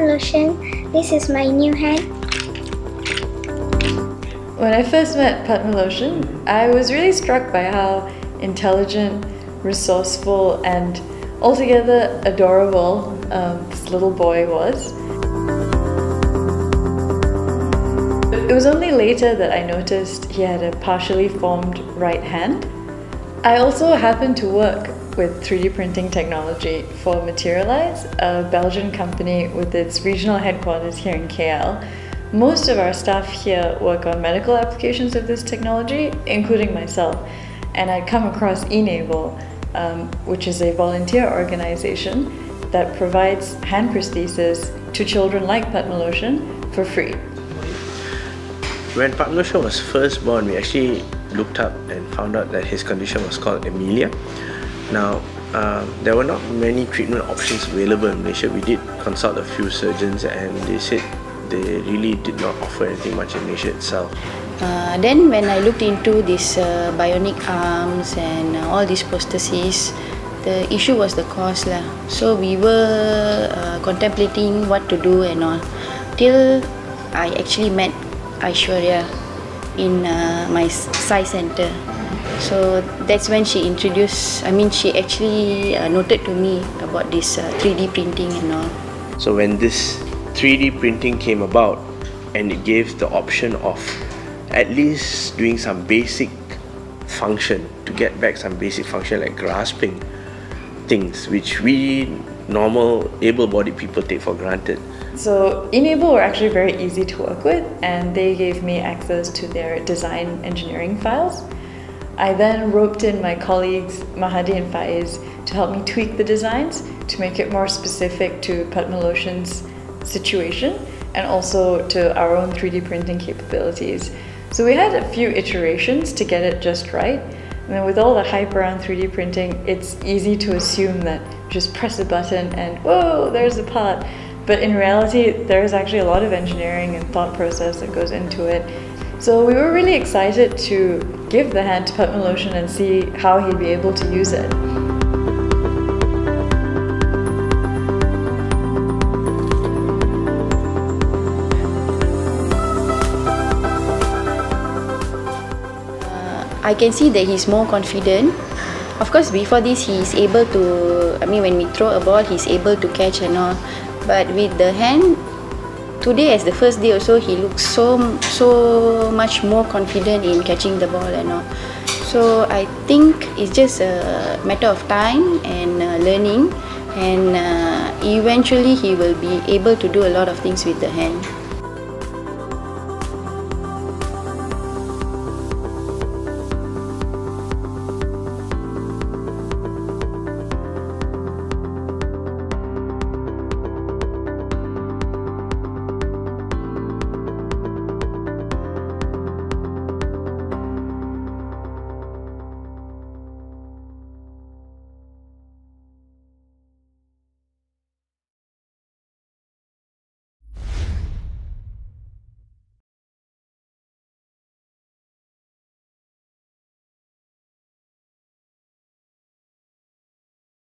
Lotion. This is my new hand. When I first met Padmaloshn, I was really struck by how intelligent, resourceful, and altogether adorable um, this little boy was. It was only later that I noticed he had a partially formed right hand. I also happened to work with 3D printing technology for Materialise, a Belgian company with its regional headquarters here in KL. Most of our staff here work on medical applications of this technology, including myself. And I'd come across e-NABLE, um, which is a volunteer organization that provides hand prosthesis to children like Padmaloshn for free. When Padmaloshn was first born, we actually looked up and found out that his condition was called Amelia. Now, uh, there were not many treatment options available in Malaysia. We did consult a few surgeons and they said they really did not offer anything much in Malaysia itself. Uh, then when I looked into these uh, bionic arms and uh, all these prostheses, the issue was the cost lah. So we were uh, contemplating what to do and all. Till I actually met Aishwarya in uh, my size center. So that's when she introduced, I mean, she actually uh, noted to me about this uh, 3D printing and all. So when this 3D printing came about and it gave the option of at least doing some basic function to get back some basic function like grasping things which we normal able-bodied people take for granted so e-NABLE were actually very easy to work with and they gave me access to their design engineering files. I then roped in my colleagues Mahadi and Faiz to help me tweak the designs to make it more specific to Padmaloshn's situation and also to our own 3D printing capabilities. So we had a few iterations to get it just right. And then with all the hype around 3D printing, it's easy to assume that just press a button and whoa, there's a part. But in reality, there is actually a lot of engineering and thought process that goes into it. So we were really excited to give the hand to Padmaloshn and see how he'd be able to use it. Uh, I can see that he's more confident. Of course, before this, he's able to, I mean, when we throw a ball, he's able to catch and all. But with the hand, today as the first day also, he looks so so much more confident in catching the ball and all. So I think it's just a matter of time and uh, learning, and uh, eventually he will be able to do a lot of things with the hand.